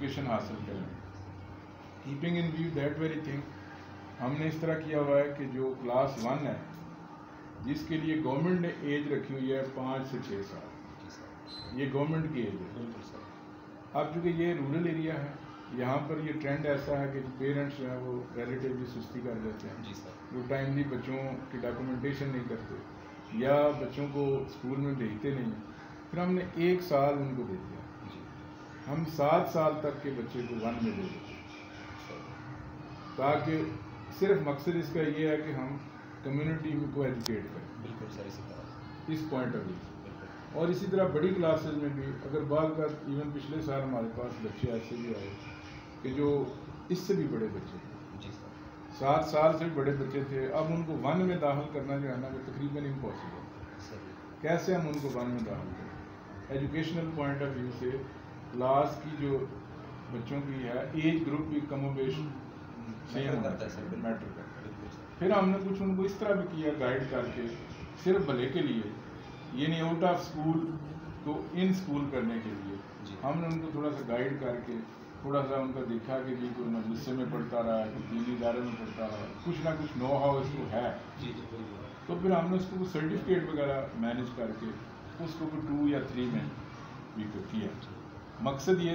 Education हासिल करें। Keeping in view that very thing हमने इस तरह किया हुआ है कि जो क्लास वन है जिसके लिए गवर्नमेंट ने एज रखी हुई है पाँच से छः साल। ये गवर्नमेंट की एज है। अब चूँकि ये रूरल एरिया है यहाँ पर ये ट्रेंड ऐसा है कि पेरेंट्स जो हैं वो रिलेटिवली सुस्ती कर देते हैं। जी सर। वो टाइमली बच्चों की डॉक्यूमेंटेशन नहीं करते या बच्चों को स्कूल में भेजते नहीं फिर हमने एक साल उनको दे दिया। हम सात साल तक के बच्चे को वन में दे देते ताकि सिर्फ़ मकसद इसका ये है कि हम कम्युनिटी को एजुकेट करें। बिल्कुल सर इसी तरह। इस पॉइंट ऑफ़ व्यू और इसी तरह बड़ी क्लासेस में भी अगर बाल का इवन पिछले साल हमारे पास बच्चे ऐसे भी आए कि जो इससे भी बड़े बच्चे थे जी सर। सात साल से भी बड़े बच्चे थे अब उनको वन में दाखिल करना जो है ना वो तकरीबन इम्पॉसिबल कैसे हम उनको वन में दाखिल करें? एजुकेशनल पॉइंट ऑफ़ व्यू से क्लास की जो बच्चों की है एज ग्रुप भी कमोबेश सेम मैटर होना। करता है मैटर करता फिर हमने कुछ उनको इस तरह भी किया गाइड करके सिर्फ़ भले के लिए। ये नहीं आउट ऑफ़ स्कूल तो इन स्कूल करने के लिए। हमने उनको थोड़ा सा गाइड करके थोड़ा सा उनका देखा कि जी कोई मदरसे में पढ़ता रहा है कोई दीनी इदारे में पढ़ता रहा है कुछ ना कुछ नो हाउ इसको है। तो फिर हमने उसको सर्टिफिकेट वगैरह मैनेज करके उसको कोई टू या थ्री में भी को किया। मकसद ये